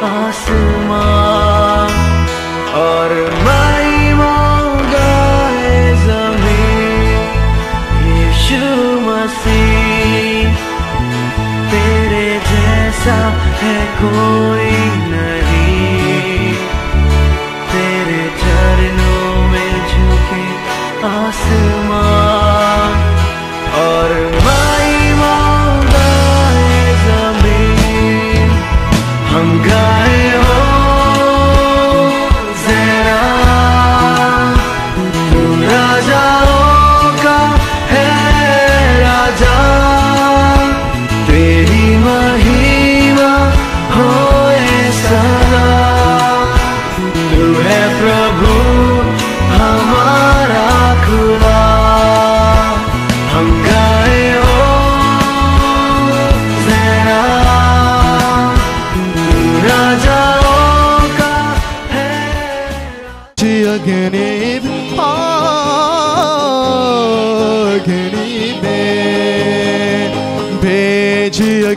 阿修玛。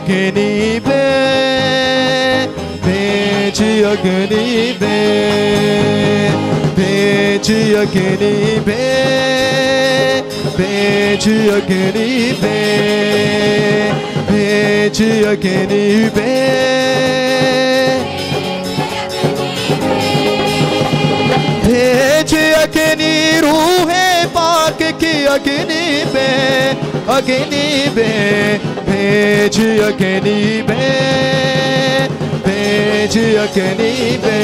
yakınıydı Peki yakınıydı Peki yakınıydı Peki yakınıydı Peki yakınıydı Peki yakınıydı पाक की अग्नि बे अग्नि बे भेज अग्नि बे भेज अग्नि बे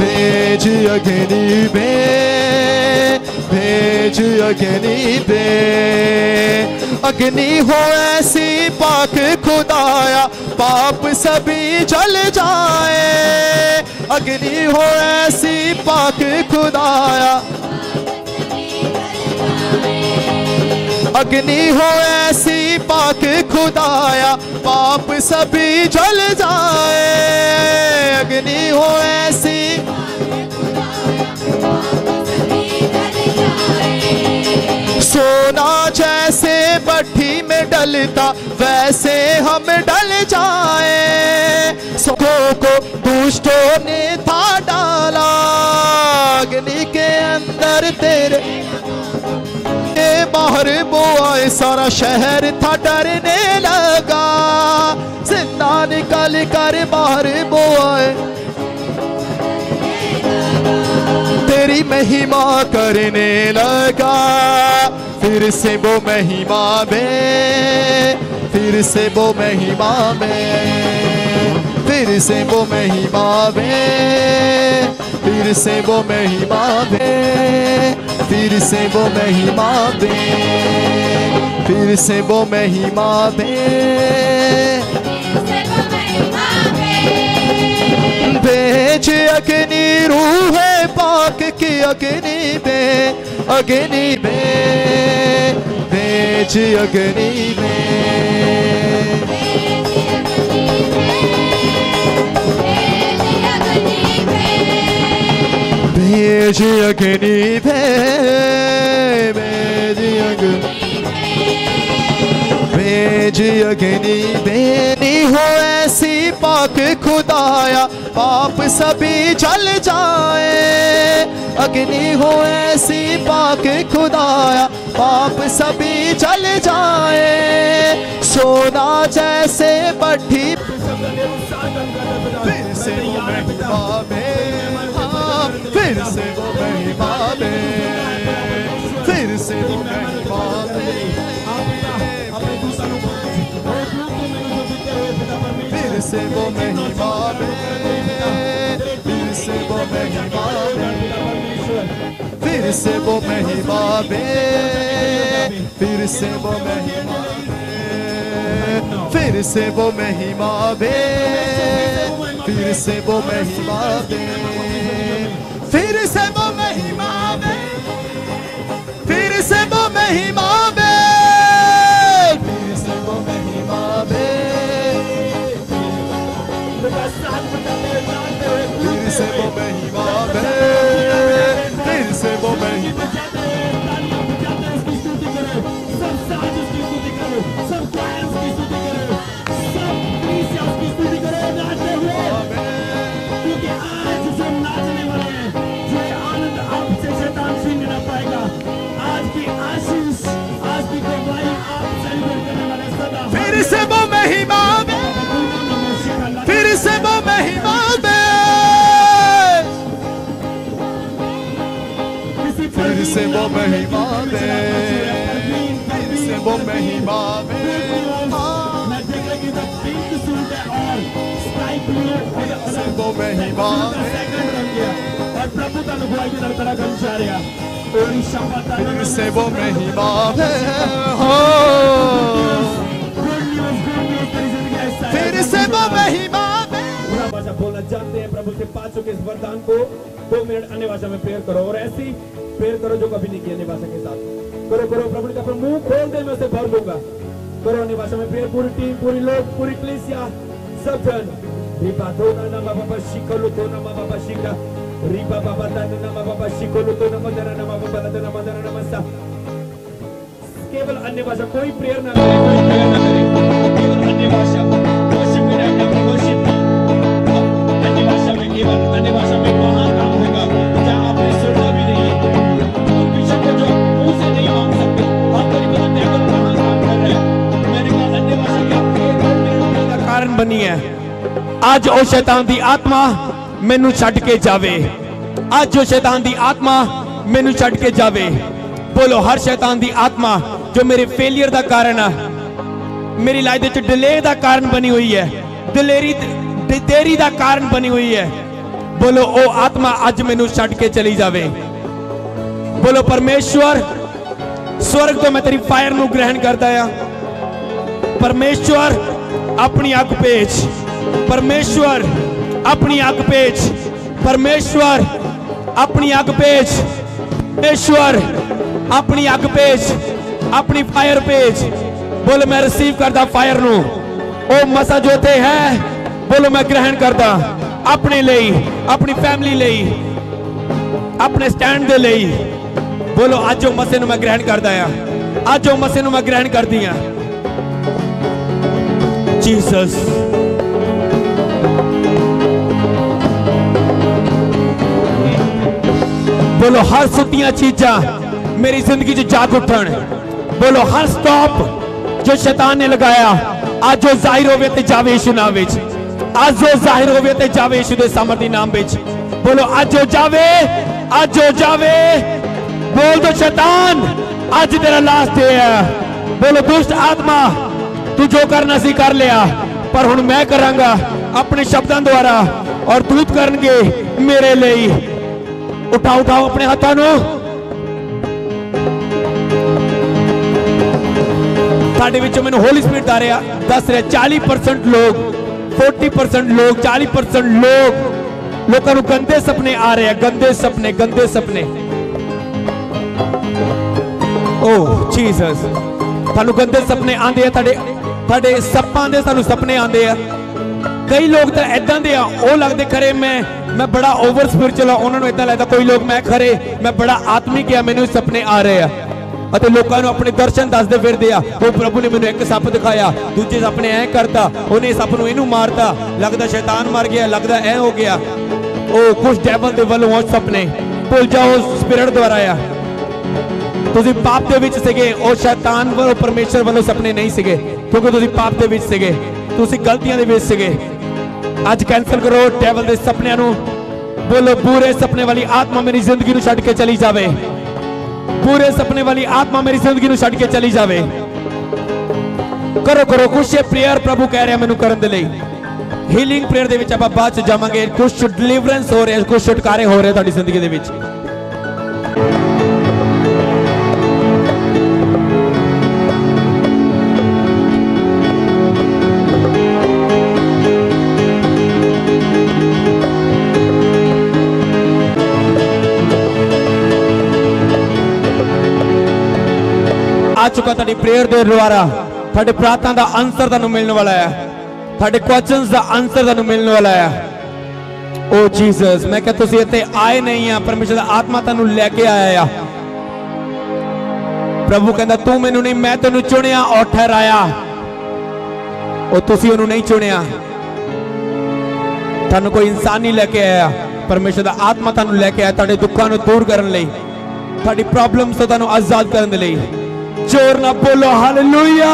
भेज अग्नि बे भेज अग्नि बे अग्नि हो ऐसी पाक खुदाया, पाप सभी जल जाए। अग्नि हो ऐसी पाक खुदाया। अग्नि हो ऐसी पाक खुदाया, पाप सभी जल जाए। अग्नि हो ऐसी सोना जैसे भट्टी में डलता, वैसे हम डल जाए। सुखों को दुष्टों ने था डाला, अग्नि के अंदर तेरे बाहर आए सारा शहर था डरने लगा। ज़िंदा निकल कर बाहर वो आए तेरी महिमा करने लगा। फिर से वो महिमा में, फिर से वो महिमा में, फिर से वो महिमा में, फिर से वो महिमा में। ਫਿਰ ਸੇਬੋ ਮਹੀ ਮਾਦੇ ਫਿਰ ਸੇਬੋ ਮਹੀ ਮਾਦੇ बेच अग्नि रूह पाक की अग्नि में अग्नि में बेच अग्नि में 매지야 괜히 패 매지야 그 매지야 괜히 बेनी हो ऐसी पाक खुदाया पाप सभी जल जाए। अग्नि हो ऐसी पाक खुदाया पाप सभी जल जाए। सोना जैसे बठी से फिर से वो कहीं बातें फिर से वो कहीं बातें फिर से वो कहीं बातें फिर से वो कहीं बातें फिर से वो कहीं बातें फिर से वो कहीं बातें फिर से वो महिमा बे फिर से वो महिमा बे फिर से वो महिमा में फिर से वो महिमा महिमा दे हो गुड न्यूज़ तेरी ज़िंदगी ऐसा है। फिर से वो पूरा भाषा बोलना जानते हैं प्रभु के पा चुके इस वरदान को। दो मिनट अन्य भाषा में प्रेयर करो और ऐसी प्रेयर करो जो कभी नहीं किया अन्य भाषा के साथ। करो करो प्रभु कहा मुँह खोल दे मैं उसे भर दूँगा। करो अन्य भाषा में प्रेयर पूरी टीम पूरी लोग पूरी कलीसिया सब जन। Ribadona nama baba shikoluto nama baba shika. Riba baba dana nama baba shikoluto nama dana nama baba dana nama dana nama सा केवल अन्य भाषा कोई प्रेयर ना करे कोई प्रेयर ना करे केवल अन्य भाषा वर्षिप में रहना वर्षिप अन्य भाषा में केवल अन्य भाषा में वहाँ काम होगा जहाँ आपने सुना भी नहीं और बिशप को जो मुँह से नहीं मांग सकते आप कभी पता नहीं कहाँ काम कर रहे हैं मैंने कहा अन्य भाषा क्या कारण बनी है ਅੱਜ ਉਹ ਸ਼ੈਤਾਨ ਦੀ ਆਤਮਾ ਮੈਨੂੰ ਛੱਡ ਕੇ ਜਾਵੇ। ਅੱਜ ਉਹ ਸ਼ੈਤਾਨ ਦੀ ਆਤਮਾ ਮੈਨੂੰ ਛੱਡ ਕੇ ਜਾਵੇ। ਬੋਲੋ, ਹਰ ਸ਼ੈਤਾਨ ਦੀ ਆਤਮਾ ਜੋ ਮੇਰੇ ਫੇਲਿਅਰ ਦਾ ਕਾਰਨ ਆ, ਮੇਰੀ ਲਾਈਫ ਦੇ ਵਿੱਚ ਡਿਲੇ ਦਾ ਕਾਰਨ ਬਣੀ ਹੋਈ ਹੈ ਦਲੇਰੀ ਦੇਰੀ ਦਾ ਕਾਰਨ ਬਣੀ ਹੋਈ ਹੈ। ਬੋਲੋ, ਉਹ ਆਤਮਾ ਅੱਜ ਮੈਨੂੰ ਛੱਡ ਕੇ ਚਲੀ ਜਾਵੇ। ਬੋਲੋ, ਪਰਮੇਸ਼ਵਰ, ਸਵਰਗ ਤੋਂ ਮੈਂ ਤੇਰੀ ਫਾਇਰ ਨੂੰ ਗ੍ਰਹਿਣ ਕਰਦਾ ਆ। ਪਰਮੇਸ਼ਵਰ, ਆਪਣੀ ਅੱਗ ਭੇਜ। ਪਰਮੇਸ਼ਵਰ, ਆਪਣੀ ਅੱਗ ਭੇਜ। ਪਰਮੇਸ਼ਵਰ, ਆਪਣੀ ਅੱਗ ਭੇਜ। ਪਰਮੇਸ਼ਵਰ, ਆਪਣੀ ਅੱਗ ਭੇਜ। ਆਪਣੀ ਫਾਇਰ ਭੇਜ। ਬੋਲ, ਮੈਂ ਰਿਸੀਵ ਕਰਦਾ ਫਾਇਰ ਨੂੰ। ਉਹ ਮਸਾ ਜੋ ਹੈ, ਬੋਲੋ, ਮੈਂ ਗ੍ਰਹਿਣ ਕਰਦਾ। ਆਪਣੇ ਲਈ, ਆਪਣੀ ਫੈਮਿਲੀ ਲਈ, ਆਪਣੇ ਸਟੈਂਡ ਦੇ ਲਈ। ਬੋਲੋ, ਅੱਜ ਉਹ ਮਸੇ ਨੂੰ ਮੈਂ ਗ੍ਰਹਿਣ ਕਰਦਾ ਆ। ਅੱਜ ਉਹ ਮਸੇ ਨੂੰ ਮੈਂ ਗ੍ਰਹਿਣ ਕਰਦੀ ਆ। ਜੀਸਸ ਬੋਲੋ, ਹਰ ਸੁੱਤੀਆਂ ਚੀਜ਼ਾਂ ਮੇਰੀ ਜ਼ਿੰਦਗੀ 'ਚ ਜਾਗ ਉੱਠਣ। ਬੋਲੋ, ਹਰ ਸਟਾਪ ਜੋ ਸ਼ੈਤਾਨ ਨੇ ਲਗਾਇਆ, ਅੱਜ ਉਹ ਜ਼ਾਹਿਰ ਹੋਵੇ ਤੇ ਜਾਵੇ ਯਿਸੂ ਨਾਮ ਵਿੱਚ। ਅੱਜ ਉਹ ਜ਼ਾਹਿਰ ਹੋਵੇ ਤੇ ਜਾਵੇ ਯਿਸੂ ਦੇ ਸਮਰਥੀ ਨਾਮ ਵਿੱਚ। ਬੋਲੋ, ਅੱਜ ਉਹ ਜਾਵੇ, ਅੱਜ ਉਹ ਜਾਵੇ। ਬੋਲ ਦੋ ਸ਼ੈਤਾਨ, ਅੱਜ ਤੇਰਾ ਲਾਸਟ ਡੇ ਹੈ। ਬੋਲੋ, ਦੁਸ਼ਟ ਆਤਮਾ, ਤੂੰ ਜੋ ਕਰਨਾ ਸੀ ਕਰ ਲਿਆ, ਪਰ ਹੁਣ ਮੈਂ ਕਰਾਂਗਾ ਆਪਣੇ ਸ਼ਬਦਾਂ ਦੁਆਰਾ ਔਰ ਦੂਤ ਕਰਨਗੇ ਮੇਰੇ ਲਈ। ਉਠਾਓ ਉਠਾਓ ਆਪਣੇ ਹੱਥਾਂ ਨੂੰ। ਸਾਡੇ ਵਿੱਚੋਂ ਮੈਨੂੰ ਹੋਲੀ ਸਪੀਡ ਆ ਰਿਹਾ। ਦੱਸ ਰਿਹਾ 40% ਲੋਕ 40% ਲੋਕ 40% ਲੋਕ। ਲੋਕਾਂ ਨੂੰ ਗੰਦੇ ਸੁਪਨੇ ਆ ਰਹੇ ਆ, ਗੰਦੇ ਸੁਪਨੇ ਗੰਦੇ ਸੁਪਨੇ। oh, ਓ ਜੀਸਸ ਤੁਹਾਨੂੰ ਗੰਦੇ ਸੁਪਨੇ ਆਉਂਦੇ ਆ, ਤੁਹਾਡੇ ਤੁਹਾਡੇ ਸੱਪਾਂ ਦੇ ਤੁਹਾਨੂੰ ਸੁਪਨੇ ਆਉਂਦੇ ਆ। ਕਈ ਲੋਕ ਤਾਂ ਐਦਾਂ ਦੇ ਆ, ਉਹ ਲੱਗਦੇ ਖਰੇ ਮੈਂ ਮੈਂ ਬੜਾ ਓਵਰ ਸਪਿਰਚੁਅਲ ਆ ਉਹਨਾਂ ਨੂੰ ਇਦਾਂ ਲੱਗਦਾ ਕੋਈ ਲੋਕ ਮੈਂ ਖਰੇ, ਮੈਂ ਬੜਾ ਆਤਮਿਕ ਆ ਮੈਨੂੰ ਸੁਪਨੇ ਆ ਰਹੇ ਆ। ਅਤੇ ਲੋਕਾਂ ਨੂੰ ਆਪਣੇ ਦਰਸ਼ਨ ਦੱਸਦੇ ਫਿਰਦੇ ਆ, ਉਹ ਪ੍ਰਭੂ ਨੇ ਮੈਨੂੰ ਇੱਕ ਸੱਪ ਦਿਖਾਇਆ, ਦੂਜੇ ਸੱਪ ਨੇ ਐ ਕਰਤਾ, ਉਹਨੇ ਸੱਪ ਨੂੰ ਇਹਨੂੰ ਮਾਰਤਾ। ਲੱਗਦਾ ਸ਼ੈਤਾਨ ਮਰ ਗਿਆ, ਲੱਗਦਾ ਐ ਹੋ ਗਿਆ। ਉਹ ਕੁਝ ਡੈਵਲ ਦੇ ਵੱਲੋਂ ਉਹ ਸੁਪਨੇ ਭੁੱਲ ਜਾਓ ਸਪਿਰਿਟ ਦੁਆਰਾ ਆ। ਤੁਸੀਂ ਪਾਪ ਦੇ ਵਿੱਚ ਸੀਗੇ, ਉਹ ਸ਼ੈਤਾਨ ਵੱਲੋਂ, ਪਰਮੇਸ਼ਰ ਵੱਲੋਂ ਸੁਪਨੇ ਨਹੀਂ ਸੀਗੇ, ਕਿਉਂਕਿ ਤੁਸੀਂ ਪਾਪ ਦੇ ਵਿੱਚ ਸੀਗੇ। ਤੁਸੀਂ ਗਲਤੀਆਂ ਦੇ ਵਿੱਚ ਸੀਗੇ। ਅੱਜ ਕੈਨਸਲ ਕਰੋ ਡੈਵਲ ਦੇ ਸੁਪਨਿਆਂ ਨੂੰ। ਬੋਲੋ, ਬੁਰੇ ਸੁਪਨੇ ਵਾਲੀ ਆਤਮਾ ਮੇਰੀ ਜ਼ਿੰਦਗੀ ਨੂੰ ਛੱਡ ਕੇ ਚਲੀ ਜਾਵੇ। ਬੁਰੇ ਸੁਪਨੇ ਵਾਲੀ ਆਤਮਾ ਮੇਰੀ ਜ਼ਿੰਦਗੀ ਨੂੰ ਛੱਡ ਕੇ ਚਲੀ ਜਾਵੇ। ਕਰੋ ਕਰੋ, ਕੁਛ ਪ੍ਰੇਅਰ ਪ੍ਰਭੂ ਕਹਿ ਰਿਹਾ ਮੈਨੂੰ ਕਰਨ ਦੇ ਲਈ। ਹੀਲਿੰਗ ਪ੍ਰੇਅਰ ਦੇ ਵਿੱਚ ਆਪਾਂ ਬਾਅਦ ਚ ਜਾਵਾਂਗੇ। ਕੁਝ ਡਿਲੀਵਰੈਂਸ ਹੋ ਰਿਹਾ ਕੁਝ ਛੁਟਕਾਰੇ ਹੋ ਰਹੇ ਤੁਹਾਡੀ ਜ਼ਿੰਦਗੀ ਦੇ ਵਿੱਚ। ਚੁੱਕਾ ਤੁਹਾਡੀ ਪ੍ਰੇਅਰ ਦੇ ਦੁਆਰਾ। ਤੁਹਾਡੇ ਪ੍ਰਾਰਥਨਾ ਦਾ ਆਨਸਰ ਤੁਹਾਨੂੰ ਮਿਲਣ ਵਾਲਾ ਹੈ। ਤੁਹਾਡੇ ਕੁਐਸਚਨਸ ਦਾ ਆਨਸਰ ਤੁਹਾਨੂੰ ਮਿਲਣ ਵਾਲਾ ਹੈ। oh ਓ ਜੀਸਸ ਮੈਂ ਕਿਹਾ ਤੁਸੀਂ ਇੱਥੇ ਆਏ ਨਹੀਂ ਆ, ਪਰਮੇਸ਼ਰ ਦਾ ਆਤਮਾ ਤੁਹਾਨੂੰ ਲੈ ਕੇ ਆਇਆ ਆ। ਪ੍ਰਭੂ ਕਹਿੰਦਾ, ਤੂੰ ਮੈਨੂੰ ਨਹੀਂ, ਮੈਂ ਤੈਨੂੰ ਚੁਣਿਆ ਔਰ ਠਹਿਰਾਇਆ। ਉਹ ਤੁਸੀਂ ਉਹਨੂੰ ਨਹੀਂ ਚੁਣਿਆ। ਤੁਹਾਨੂੰ ਕੋਈ ਇਨਸਾਨ ਨਹੀਂ ਲੈ ਕੇ ਆਇਆ। ਪਰਮੇਸ਼ਰ ਦਾ ਆਤਮਾ ਤੁਹਾਨੂੰ ਲੈ ਕੇ ਆਇਆ ਤੁਹਾਡੇ ਦੁੱਖਾਂ ਨੂੰ ਦੂਰ ਕਰਨ ਲਈ। ਤੁਹਾਡੀ ਪ੍ਰੋਬਲਮਸ ਤੋਂ ਤੁਹਾਨੂੰ ਆਜ਼ਾਦ ਕਰਨ ਦੇ ਲਈ। ਜ਼ੋਰ ਨਾਲ ਬੋਲੋ ਹਾਲੇਲੂਇਆ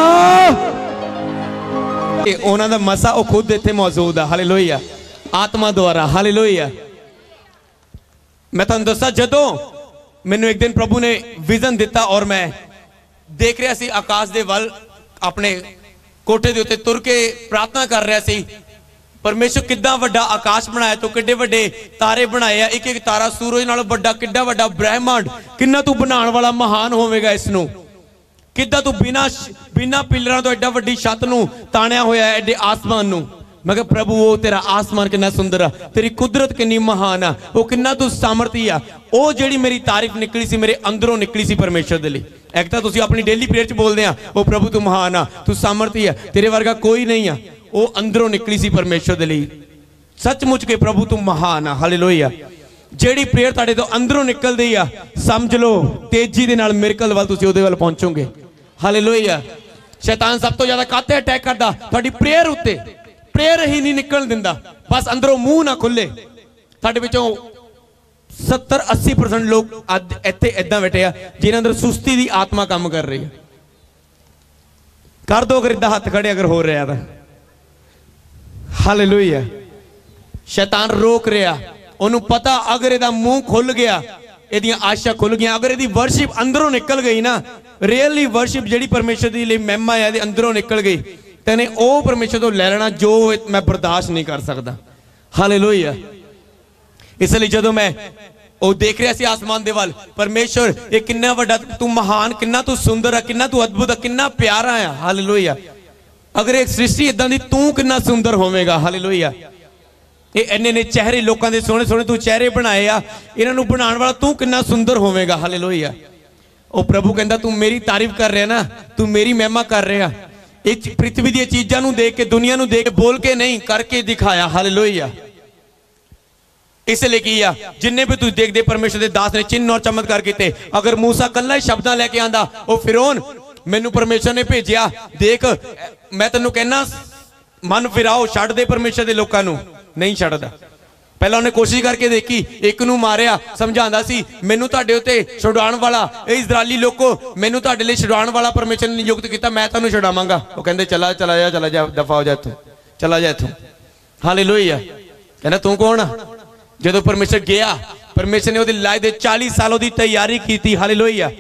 ਇਹ ਉਹਨਾਂ ਦਾ ਮਸਾ ਉਹ ਖੁਦ ਇੱਥੇ ਮੌਜੂਦ ਆ ਹਾਲੇਲੂਇਆ ਆਤਮਾ ਦੁਆਰਾ ਹਾਲੇਲੂਇਆ ਮੈਂ ਤੁਹਾਨੂੰ ਦੱਸਾਂ, ਜਦੋਂ ਮੈਨੂੰ ਇੱਕ ਦਿਨ ਪ੍ਰਭੂ ਨੇ ਵਿਜ਼ਨ ਦਿੱਤਾ ਔਰ ਮੈਂ ਦੇਖ ਰਿਹਾ ਸੀ ਆਕਾਸ਼ ਦੇ ਵੱਲ ਆਪਣੇ ਕੋਠੇ ਦੇ ਉੱਤੇ ਤੁਰ ਕੇ ਪ੍ਰਾਰਥਨਾ ਕਰ ਰਿਹਾ ਸੀ, ਪਰਮੇਸ਼ਰ ਕਿੱਦਾਂ ਵੱਡਾ ਆਕਾਸ਼ ਬਣਾਇਆ, ਤੂੰ ਕਿੱਡੇ ਵੱਡੇ ਤਾਰੇ ਬਣਾਏ ਆ ਇੱਕ ਇੱਕ ਤਾਰਾ ਸੂਰਜ ਨਾਲੋਂ ਵੱਡਾ, ਕਿੱਡਾ ਵੱਡਾ ਬ੍ਰਹਿਮੰਡ, ਕਿੰਨਾ ਤੂੰ ਬਣਾਉਣ ਵਾਲਾ ਮਹਾਨ ਹੋਵੇਗਾ ਇਸ ਨੂੰ। ਕਿੱਦਾਂ ਤੂੰ ਬਿਨਾ ਬਿਨਾ ਪਿਲਰਾਂ ਤੋਂ ਐਡਾ ਵੱਡੀ ਛੱਤ ਨੂੰ ਤਾਣਿਆ ਹੋਇਆ ਐਡੇ ਆਸਮਾਨ ਨੂੰ? ਮੈਂ ਕਿਹਾ, ਪ੍ਰਭੂ, ਉਹ ਤੇਰਾ ਆਸਮਾਨ ਕਿੰਨਾ ਸੁੰਦਰ ਆ, ਤੇਰੀ ਕੁਦਰਤ ਕਿੰਨੀ ਮਹਾਨ ਆ, ਉਹ ਕਿੰਨਾ ਤੂੰ ਸਾਮਰਥੀ ਆ। ਉਹ ਜਿਹੜੀ ਮੇਰੀ ਤਾਰੀਫ ਨਿਕਲੀ ਸੀ, ਮੇਰੇ ਅੰਦਰੋਂ ਨਿਕਲੀ ਸੀ ਪਰਮੇਸ਼ਰ ਦੇ ਲਈ। ਇੱਕ ਤਾਂ ਤੁਸੀਂ ਆਪਣੀ ਡੇਲੀ ਪ੍ਰੇਅਰ ਚ ਬੋਲਦੇ ਆ, ਉਹ ਪ੍ਰਭੂ, ਤੂੰ ਮਹਾਨ ਆ, ਤੂੰ ਸਾਮਰਥੀ ਆ, ਤੇਰੇ ਵਰਗਾ ਕੋਈ ਨਹੀਂ ਆ। ਉਹ ਅੰਦਰੋਂ ਨਿਕਲੀ ਸੀ ਪਰਮੇਸ਼ਰ ਦੇ ਲਈ। ਸੱਚਮੁੱਚ ਕੇ ਪ੍ਰਭੂ, ਤੂੰ ਮਹਾਨ ਆ ਹਾਲੇਲੂਇਆ ਜਿਹੜੀ ਪ੍ਰੇਅਰ ਤੁਹਾਡੇ ਤੋਂ ਅੰਦਰੋਂ ਨਿਕਲਦੀ ਆ, ਸਮਝ ਲਓ, ਤੇਜ਼ੀ ਦੇ ਨਾਲ ਮਿਰਕਲ ਵੱਲ ਤੁਸੀਂ ਉਹਦੇ ਵੱਲ ਪਹੁੰਚੋਗੇ। ਹਾਲੇਲੂਇਆ ਸ਼ੈਤਾਨ ਸਭ ਤੋਂ ਜ਼ਿਆਦਾ ਕਾਤੇ ਅਟੈਕ ਕਰਦਾ? ਤੁਹਾਡੀ ਪ੍ਰੇਅਰ ਉੱਤੇ। ਪ੍ਰੇਅਰ ਹੀ ਨਹੀਂ ਨਿਕਲਣ ਦਿੰਦਾ। ਬਸ ਅੰਦਰੋਂ ਮੂੰਹ ਨਾ ਖੁੱਲੇ। ਤੁਹਾਡੇ ਵਿੱਚੋਂ 70 80% ਲੋਕ ਇੱਥੇ ਇਦਾਂ ਬੈਠੇ ਆ ਜਿਨ੍ਹਾਂ ਅੰਦਰ ਸੁਸਤੀ ਦੀ ਆਤਮਾ ਕੰਮ ਕਰ ਰਹੀ ਹੈ ਕਰ ਦੋ ਅਗਰ ਇਦਾਂ ਹੱਥ ਖੜੇ ਅਗਰ ਹੋ ਰਿਹਾ ਤਾਂ। ਹਾਲੇਲੂਇਆ ਸ਼ੈਤਾਨ ਰੋਕ ਰਿਹਾ। ਉਹਨੂੰ ਪਤਾ ਅਗਰ ਇਹਦਾ ਮੂੰਹ ਖੁੱਲ ਗਿਆ, ਇਹਦੀਆਂ ਆਸ਼ਾ ਖੁੱਲ ਗਈਆਂ, ਅਗਰ ਇਹਦੀ ਵਰਸ਼ਿਪ ਅੰਦਰੋਂ ਨਿਕਲ ਗਈ ਨਾ ਰੀਅਲੀ ਵਰਸ਼ਿਪ ਜਿਹੜੀ ਪਰਮੇਸ਼ਰ ਦੀ ਲਈ ਮਹਿਮਾ ਹੈ ਇਹਦੇ ਅੰਦਰੋਂ ਨਿਕਲ ਗਈ। ਤੈਨੇ ਉਹ ਪਰਮੇਸ਼ਰ ਤੋਂ ਲੈ ਲੈਣਾ ਜੋ ਮੈਂ ਬਰਦਾਸ਼ਤ ਨਹੀਂ ਕਰ ਸਕਦਾ। ਹਾਲੇਲੂਇਆ ਇਸ ਲਈ ਜਦੋਂ ਮੈਂ ਉਹ ਦੇਖ ਰਿਹਾ ਸੀ ਆਸਮਾਨ ਦੇ ਵੱਲ, ਪਰਮੇਸ਼ਰ, ਇਹ ਕਿੰਨਾ ਵੱਡਾ, ਤੂੰ ਮਹਾਨ, ਕਿੰਨਾ ਤੂੰ ਸੁੰਦਰ ਆ, ਕਿੰਨਾ ਤੂੰ ਅਦਭੁਤ ਆ, ਕਿੰਨਾ ਪਿਆਰਾ ਆ। ਹਾਲੇਲੂਇਆ ਅਗਰ ਇਹ ਸ੍ਰਿਸ਼ਟੀ ਇਦਾਂ ਦੀ ਤੂੰ ਕਿੰਨਾ ਸੁੰਦਰ ਹੋਵੇਂਗਾ। ਹਾਲੇਲੂਇਆ ਇਹ ਇੰਨੇ ਨੇ ਚਿਹਰੇ ਲੋਕਾਂ ਦੇ ਸੋਹਣੇ ਸੋਹਣੇ ਤੂੰ ਚਿਹਰੇ ਬਣਾਏ ਆ। ਇਹਨਾਂ ਨੂੰ ਬਣਾਉਣ ਵਾਲਾ ਤੂੰ ਕਿੰਨਾ ਸੁੰਦਰ ਹੋਵੇਂਗਾ। ਹਾਲੇਲੂਇਆ ਉਹ ਪ੍ਰਭੂ ਕਹਿੰਦਾ, ਤੂੰ ਮੇਰੀ ਤਾਰੀਫ ਕਰ ਰਿਹਾ ਨਾ, ਤੂੰ ਮੇਰੀ ਮਹਿਮਾ ਕਰ ਰਿਹਾ। ਇਹ ਚ- ਦੀਆਂ ਚੀਜ਼ਾਂ ਨੂੰ ਦੇਖ ਕੇ, ਦੁਨੀਆ ਨੂੰ ਦੇਖ ਕੇ ਬੋਲ ਕੇ ਨਹੀਂ, ਕਰਕੇ ਦਿਖਾਇਆ। ਹਾਲੇਲੂਇਆ। ਇਸ ਲਈ ਕੀ ਆ? ਜਿੰਨੇ ਵੀ ਤੁਸੀਂ ਦੇਖਦੇ ਪਰਮੇਸ਼ਰ ਦੇ ਦਾਸ ਨੇ ਚਿੰਨ ਔਰ ਚਮਤਕਾਰ ਕੀਤੇ, ਅਗਰ ਮੂਸਾ ਕੱਲਾ ਹੀ ਸ਼ਬਦਾਂ ਲੈ ਕੇ ਆਂਦਾ, ਉਹ ਫਿਰੌਨ, ਮੈਨੂੰ ਪਰਮੇਸ਼ਰ ਨੇ ਭੇਜਿਆ। ਦੇਖ, ਮੈਂ ਤੈਨੂੰ ਕਹਿਣਾ ਮਨ ਫਿਰਾਓ, ਛੱਡ ਦੇ ਪਰਮੇਸ਼ਰ ਦੇ ਲੋਕਾਂ ਨੂੰ। ਨਹੀਂ ਛੱਡਦਾ। ਪਹਿਲਾਂ ਉਹਨੇ ਕੋਸ਼ਿਸ਼ ਕਰਕੇ ਦੇਖੀ, ਇੱਕ ਨੂੰ ਮਾਰਿਆ, ਸਮਝਾਉਂਦਾ ਸੀ, ਮੈਨੂੰ ਤੁਹਾਡੇ ਉੱਤੇ ਛੁਡਾਉਣ ਵਾਲਾ, ਇਹ ਇਜ਼ਰਾਈਲੀ ਲੋਕੋ, ਮੈਨੂੰ ਤੁਹਾਡੇ ਲਈ ਛੁਡਾਉਣ ਵਾਲਾ ਪਰਮੇਸ਼ਰ ਨੇ ਨਿਯੁਕਤ ਕੀਤਾ, ਮੈਂ ਤੁਹਾਨੂੰ ਛੁਡਾਵਾਂਗਾ। ਉਹ ਕਹਿੰਦੇ, ਚਲਾ ਚਲਾ ਜਾ ਚਲਾ ਜਾ, ਦਫਾ ਹੋ ਜਾ ਇੱਥੋਂ, ਚਲਾ ਜਾ ਇੱਥੋਂ। ਹਾਲੇਲੂਇਆ ਕਹਿੰਦਾ, ਤੂੰ ਕੌਣ ਆ? ਜਦੋਂ ਪਰਮੇਸ਼ਰ ਗਿਆ, ਪਰਮੇਸ਼ਰ ਨੇ ਉਹਦੀ ਲਾਇ ਦੇ 40 ਸਾਲ ਉਹਦੀ ਤਿਆਰੀ ਕੀਤੀ ਹਾਲੇਲੂਇਆ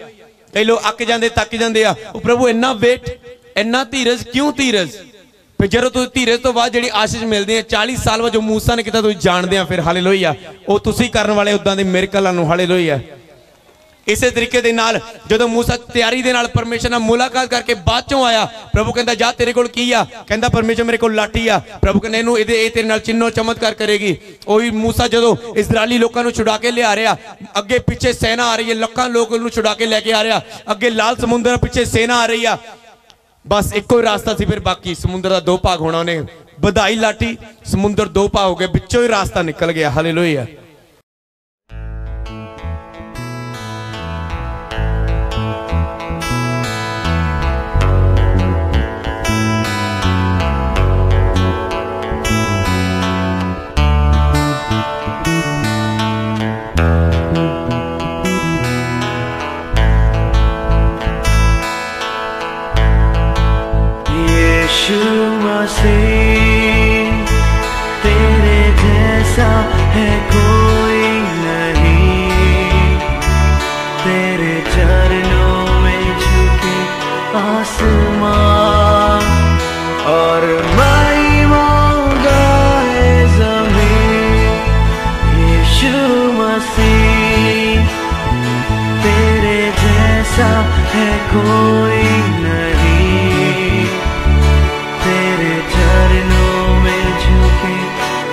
ਕਈ ਲੋਕ ਅੱਕ ਜਾਂਦੇ ਤੱਕ ਜਾਂਦੇ ਆ। ਉਹ ਪ੍ਰਭੂ, ਇੰਨਾ ਵੇਟ ਇੰਨਾ ਧੀਰਜ, ਕਿਉਂ ਧੀਰਜ? ਫਿਰ ਜਦੋਂ ਤੁਸੀਂ ਧੀਰਜ ਤੋਂ ਬਾਅਦ ਜਿਹੜੀ ਆਸ਼ੀਸ਼ ਮਿਲਦੀ ਹੈ 40 ਸਾਲ ਬਾਅਦ ਮੂਸਾ ਨੇ ਕੀਤਾ, ਤੁਸੀਂ ਜਾਣਦੇ ਆ ਫਿਰ, ਹਾਲੇਲੂਇਆ। ਉਹ ਤੁਸੀਂ ਕਰਨ ਵਾਲੇ ਉਦਾਂ ਦੇ ਮਿਰਕਲਾਂ ਨੂੰ, ਹਾਲੇਲੂਇਆ। ਇਸੇ ਤਰੀਕੇ ਦੇ ਨਾਲ ਜਦੋਂ ਮੂਸਾ ਤਿਆਰੀ ਦੇ ਨਾਲ ਪਰਮੇਸ਼ਰ ਨਾਲ ਮੁਲਾਕਾਤ ਕਰਕੇ ਬਾਅਦ ਚੋਂ ਆਇਆ, ਪ੍ਰਭੂ ਕਹਿੰਦਾ, ਜਾ, ਤੇਰੇ ਕੋਲ ਕੀ ਆ? ਕਹਿੰਦਾ, ਪਰਮੇਸ਼ਰ ਮੇਰੇ ਕੋਲ ਲਾਠੀ ਆ। ਪ੍ਰਭੂ ਕਹਿੰਦਾ, ਇਹਨੂੰ ਇਹਦੇ, ਇਹ ਤੇਰੇ ਨਾਲ ਚਿੰਨੋ ਚਮਤਕਾਰ ਕਰੇਗੀ। ਉਹੀ ਮੂਸਾ ਜਦੋਂ ਇਸਰਾਇਲੀ ਲੋਕਾਂ ਨੂੰ ਛੁਡਾ ਕੇ ਲਿਆ ਰਿਹਾ, ਅੱਗੇ ਪਿੱਛੇ ਸੈਨਾ ਆ ਰਹੀ ਹੈ, ਲੱਖਾਂ ਲੋਕ ਉਹਨੂੰ ਛੁਡਾ ਕੇ ਲੈ ਕੇ ਆ ਰਿਹਾ, ਅੱਗੇ ਲਾਲ ਸਮੁੰਦਰ ਪਿੱਛੇ ਸੈਨਾ ਆ ਰਹੀ ਆ ਬਸ ਇੱਕੋ ਹੀ ਰਾਸਤਾ ਸੀ ਫਿਰ ਬਾਕੀ, ਸਮੁੰਦਰ ਦਾ ਦੋ ਭਾਗ ਹੋਣਾ ਉਹਨੇ। ਵਧਾਈ ਲਾਟੀ, ਸਮੁੰਦਰ ਦੋ ਭਾਗ ਹੋ ਗਏ, ਵਿੱਚੋਂ ਹੀ ਰਾਸਤਾ ਨਿਕਲ ਗਿਆ ਹਾਲੇਲੂਇਆ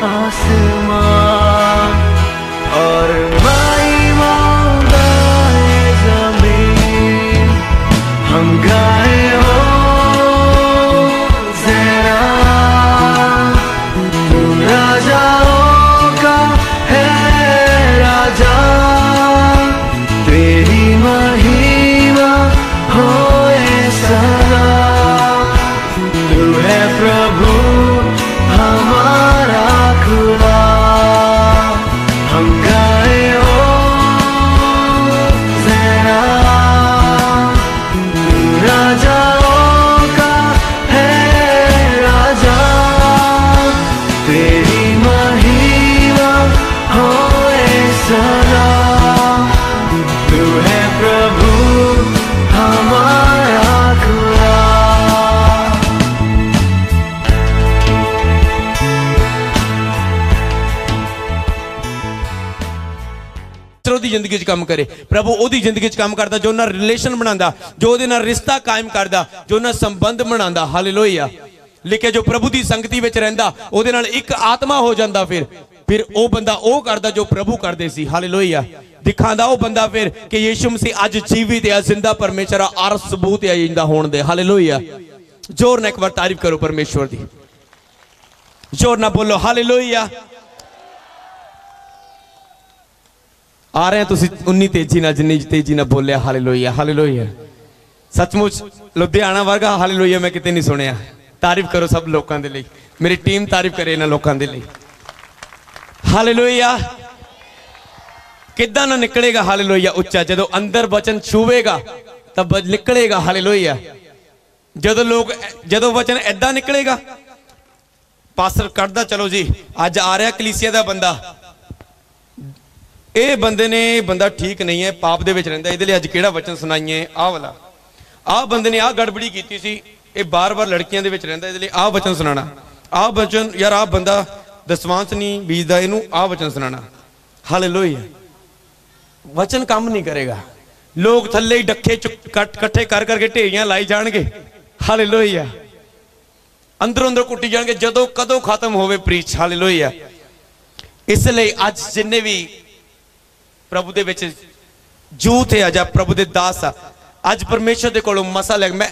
啊思 ਜ਼ਿੰਦਗੀ 'ਚ ਕੰਮ ਕਰੇ। ਪ੍ਰਭੂ ਉਹਦੀ ਜ਼ਿੰਦਗੀ 'ਚ ਕੰਮ ਕਰਦਾ, ਜੋ ਉਹਨਾਂ ਰਿਲੇਸ਼ਨ ਬਣਾਉਂਦਾ, ਜੋ ਉਹਦੇ ਨਾਲ ਰਿਸ਼ਤਾ ਕਾਇਮ ਕਰਦਾ, ਜੋ ਉਹਨਾਂ ਸੰਬੰਧ ਬਣਾਉਂਦਾ। ਹਾਲੇਲੂਇਆ ਲਿਖਿਆ, ਜੋ ਪ੍ਰਭੂ ਦੀ ਸੰਗਤੀ ਵਿੱਚ ਰਹਿੰਦਾ, ਉਹਦੇ ਨਾਲ ਇੱਕ ਆਤਮਾ ਹੋ ਜਾਂਦਾ ਫਿਰ। ਫਿਰ ਉਹ ਬੰਦਾ ਉਹ ਕਰਦਾ ਜੋ ਪ੍ਰਭੂ ਕਰਦੇ ਸੀ। ਹਾਲੇਲੂਇਆ ਦਿਖਾਉਂਦਾ ਉਹ ਬੰਦਾ ਫਿਰ ਕਿ ਯੀਸ਼ੂ ਮਸੀਹ ਅੱਜ ਜੀਵਿਤ ਹੈ ਜ਼ਿੰਦਾ ਪਰਮੇਸ਼ਰ ਆ ਅਰ ਸਬੂਤ ਹੈ ਜਿੰਦਾ ਹੋਣ ਦੇ। ਹਾਲੇਲੂਇਆ ਜ਼ੋਰ ਨਾਲ ਇੱਕ ਵਾਰ ਤਾਰੀਫ ਕਰੋ ਪਰਮੇਸ਼ਵਰ ਦੀ। ਜ਼ੋਰ ਨਾਲ ਬੋਲੋ ਹਾਲੇਲੂਇਆ ਆ ਰਹੇ ਤੁਸੀਂ ਉਨੀ ਤੇਜ਼ੀ ਨਾਲ, ਜਿੰਨੀ ਤੇਜ਼ੀ ਨਾਲ ਬੋਲਿਆ, ਹਾਲੇਲੂਇਆ ਹਾਲੇਲੂਇਆ। ਸੱਚਮੁੱਚ, ਲੁਧਿਆਣਾ ਵਰਗਾ ਹਾਲੇਲੂਇਆ ਮੈਂ ਕਿਤੇ ਨਹੀਂ ਸੁਣਿਆ। ਤਾਰੀਫ ਕਰੋ ਸਭ ਲੋਕਾਂ ਦੇ ਲਈ। ਮੇਰੀ ਟੀਮ ਤਾਰੀਫ ਕਰੇ ਇਹਨਾਂ ਲੋਕਾਂ ਦੇ ਲਈ। ਹਾਲੇਲੂਇਆ। ਕਿੱਦਾਂ ਨਾ ਨਿਕਲੇਗਾ ਹਾਲੇਲੂਇਆ ਉੱਚਾ? ਜਦੋਂ ਅੰਦਰ ਵਚਨ ਛੂਵੇਗਾ, ਤਾਂ ਬ- ਨਿਕਲੇਗਾ ਹਾਲੇਲੂਇਆ। ਜਦੋਂ ਲੋਕ ਜਦੋਂ ਵਚਨ ਐਦਾਂ ਨਿਕਲੇਗਾ, ਪਾਸਰ ਕੱਢਦਾ, ਚਲੋ ਜੀ, ਅੱਜ ਆ ਰਿਹਾ ਕਲੀਸਿਆ ਦਾ ਬੰਦਾ। ਇਹ ਬੰਦੇ ਨੇ ਇਹ ਬੰਦਾ ਠੀਕ ਨਹੀਂ ਹੈ, ਪਾਪ ਦੇ ਵਿੱਚ ਰਹਿੰਦਾ ਇਹਦੇ ਲਈ ਅੱਜ ਕਿਹੜਾ ਵਚਨ ਸੁਣਾਈਏ? ਆਹ ਵਾਲਾ। ਆਹ ਬੰਦੇ ਨੇ ਆਹ ਗੜਬੜੀ ਕੀਤੀ ਸੀ। ਇਹ ਬਾਰ-ਬਾਰ ਲੜਕੀਆਂ ਦੇ ਵਿੱਚ ਰਹਿੰਦਾ ਇਹਦੇ ਲਈ ਆਹ ਵਚਨ ਸੁਣਾਣਾ ਆਹ ਵਚਨ, ਯਾਰ ਆਹ ਬੰਦਾ ਦਸਵਾਂਸ ਨਹੀਂ ਬੀਜਦਾ, ਇਹਨੂੰ ਆਹ ਵਚਨ ਸੁਣਾਣਾ ਹਾਲੇਲੂਇਆ ਵਚਨ ਕੰਮ ਨਹੀਂ ਕਰੇਗਾ। ਲੋਕ ਥੱਲੇ ਹੀ ਡੱਕੇ ਚੁੱਕ- ਕੱਟ, ਇਕੱਠੇ ਕਰ ਕਰਕੇ ਢੇਰੀਆਂ ਲਾਈ ਜਾਣਗੇ। ਹਾਲੇਲੂਇਆ ਅੰਦਰੋਂ ਅੰਦਰ ਕੁੱਟੀ ਜਾਣਗੇ। ਜਦੋਂ ਕਦੋਂ ਖਤਮ ਹੋਵੇ ਪ੍ਰੀਚ ਹਾਲੇਲੂਇਆ ਇਸ ਲਈ ਅੱਜ ਜਿੰਨੇ ਵੀ ਪ੍ਰਭੂ ਦੇ ਵਿੱਚ ਜੂਥ ਹੈ ਜਾਂ, ਪ੍ਰਭੂ ਦੇ ਦਾਸ ਆ। ਅੱਜ ਪਰਮੇਸ਼ਰ ਦੇ ਕੋਲੋਂ ਮਸਾ ਲੈ ਮੈਂ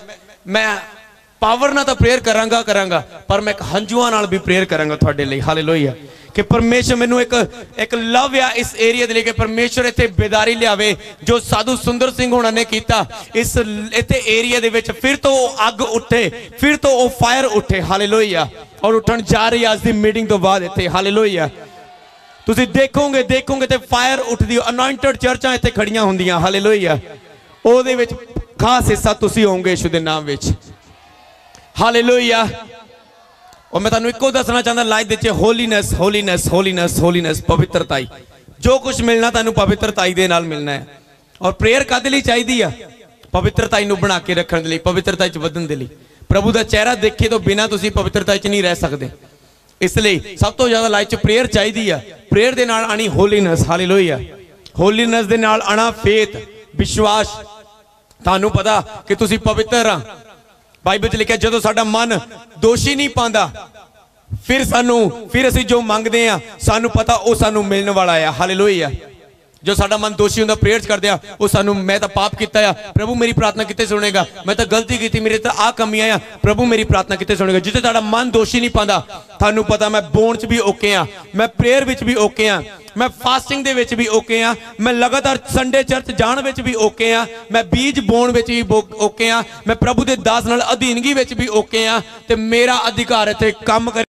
ਮੈਂ ਪਾਵਰ ਨਾਲ ਤਾਂ ਪ੍ਰੇਅਰ ਕਰਾਂਗਾ ਕਰਾਂਗਾ, ਪਰ ਮੈਂ ਇੱਕ ਹੰਝੂਆਂ ਨਾਲ ਵੀ ਪ੍ਰੇਅਰ ਕਰਾਂਗਾ ਤੁਹਾਡੇ ਲਈ। ਹਾਲੇਲੂਇਆ ਕਿ ਪਰਮੇਸ਼ਰ ਮੈਨੂੰ ਇੱਕ ਇੱਕ ਲਵ ਆ ਇਸ ਏਰੀਆ ਦੇ ਲਈ ਕਿ ਪਰਮੇਸ਼ਰ ਇੱਥੇ ਬੇਦਾਰੀ ਲਿਆਵੇ, ਜੋ ਸਾਧੂ ਸੁੰਦਰ ਸਿੰਘ ਹੋਣਾ ਨੇ ਕੀਤਾ। ਇਸ ਇੱਥੇ ਏਰੀਆ ਦੇ ਵਿੱਚ ਫਿਰ ਤੋਂ ਉਹ ਅੱਗ ਉੱਠੇ, ਫਿਰ ਤੋਂ ਉਹ ਫਾਇਰ ਉੱਠੇ। ਹਾਲੇਲੂਇਆ ਔਰ ਉੱਠਣ ਜਾ ਰਹੀ ਆ ਅੱਜ ਦੀ ਮੀਟਿੰਗ ਤੋਂ ਬਾਅਦ ਇੱਥੇ। ਹਾਲੇਲੂਇਆ ਤੁਸੀਂ ਦੇਖੋਗੇ ਦੇਖੋਗੇ ਤੇ ਫਾਇਰ ਉੱਠਦੀ ਅਨੋਇੰਟਡ ਚਰਚਾਂ ਇੱਥੇ ਖੜੀਆਂ ਹੁੰਦੀਆਂ। ਹਾਲੇਲੂਇਆ ਉਹਦੇ ਵਿੱਚ ਖਾਸ ਹਿੱਸਾ ਤੁਸੀਂ ਹੋਵੋਗੇ ਯਿਸੂ ਦੇ ਨਾਮ ਵਿੱਚ। ਹਾਲੇਲੂਇਆ ਉਹ ਮੈਂ ਤੁਹਾਨੂੰ ਇੱਕੋ ਦੱਸਣਾ ਚਾਹੁੰਦਾ ਲਾਈਫ ਦੇ ਵਿੱਚ ਹੋਲੀਨੈਸ ਹੋਲੀਨੈਸ ਹੋਲੀਨੈਸ ਹੋਲੀਨੈਸ ਪਵਿੱਤਰਤਾਈ। ਜੋ ਕੁਝ ਮਿਲਣਾ ਤੁਹਾਨੂੰ ਪਵਿੱਤਰਤਾਈ ਦੇ ਨਾਲ ਮਿਲਣਾ ਹੈ। ਔਰ ਪ੍ਰੇਅਰ ਕਾਦੇ ਲਈ ਚਾਹੀਦੀ ਆ? ਪਵਿੱਤਰਤਾਈ ਨੂੰ ਬਣਾ ਕੇ ਰੱਖਣ ਦੇ ਲਈ ਪਵਿੱਤਰਤਾ 'ਚ ਵਧਣ ਦੇ ਲਈ। ਪ੍ਰਭੂ ਦਾ ਚਿਹਰਾ ਦੇਖੇ ਤੋਂ ਬਿਨਾ ਤੁਸੀਂ ਪਵਿੱਤਰਤਾ 'ਚ ਨਹੀਂ ਰਹਿ ਸਕਦੇ। ਇਸ ਲਈ ਸਭ ਤੋਂ ਜ਼ਿਆਦਾ ਲਾਈਫ 'ਚ ਪ੍ਰੇਅਰ ਚਾਹੀਦੀ ਆ। ਪ੍ਰੇਅਰ ਦੇ ਨਾਲ ਆਣੀ ਹੋਲੀਨੈਸ ਹਾਲੇਲੂਇਆ ਹੋਲੀਨੈਸ ਦੇ ਨਾਲ ਆਣਾ ਫੇਥ ਵਿਸ਼ਵਾਸ। ਤੁਹਾਨੂੰ ਪਤਾ ਕਿ ਤੁਸੀਂ ਪਵਿੱਤਰ ਆ। ਬਾਈਬਲ 'ਚ ਲਿਖਿਆ, ਜਦੋਂ ਸਾਡਾ ਮਨ ਦੋਸ਼ੀ ਨਹੀਂ ਪਾਉਂਦਾ, ਫਿਰ ਸਾਨੂੰ, ਫਿਰ ਅਸੀਂ ਜੋ ਮੰਗਦੇ ਆ, ਸਾਨੂੰ ਪਤਾ ਉਹ ਸਾਨੂੰ ਮਿਲਣ ਵਾਲਾ ਆ। ਹਾਲੇਲੂਇਆ ਜੋ ਸਾਡਾ ਮਨ ਦੋਸ਼ੀ ਹੁੰਦਾ ਪ੍ਰੇਅਰਸ ਕਰਦੇ ਆ, ਉਹ ਸਾਨੂੰ, ਮੈਂ ਤਾਂ ਪਾਪ ਕੀਤਾ ਆ। ਪ੍ਰਭੂ ਮੇਰੀ ਪ੍ਰਾਰਥਨਾ ਕਿੱਥੇ ਸੁਣੇਗਾ? ਮੈਂ ਤਾਂ ਗਲਤੀ ਕੀਤੀ, ਮੇਰੇ ਤਾਂ ਆ ਕਮੀਆਂ ਆ ਪ੍ਰਭੂ ਮੇਰੀ ਪ੍ਰਾਰਥਨਾ ਕਿੱਥੇ ਸੁਣੇਗਾ? ਜਿੱਥੇ ਤੁਹਾਡਾ ਮਨ ਦੋਸ਼ੀ ਨਹੀਂ ਪਾਉਂਦਾ, ਤੁਹਾਨੂੰ ਪਤਾ ਮੈਂ ਬੋਨ 'ਚ ਵੀ ਓਕੇ ਆ, ਮੈਂ ਪ੍ਰੇਅਰ ਵਿੱਚ ਵੀ ਓਕੇ ਆ, ਮੈਂ ਫਾਸਟਿੰਗ ਦੇ ਵਿੱਚ ਵੀ ਓਕੇ ਆ, ਮੈਂ ਲਗਾਤਾਰ ਸੰਡੇ ਚਰਚ ਜਾਣ ਵਿੱਚ ਵੀ ਓਕੇ ਆ, ਮੈਂ ਬੀਜ ਬੋਣ ਵਿੱਚ ਵੀ ਓਕੇ ਆ, ਮੈਂ ਪ੍ਰਭੂ ਦੇ ਦਾਸ ਨਾਲ ਅਧੀਨਗੀ ਵਿੱਚ ਵੀ ਓਕੇ ਆ, ਤੇ ਮੇਰਾ ਅਧਿਕਾਰ ਇੱਥੇ ਕੰਮ ਕਰ।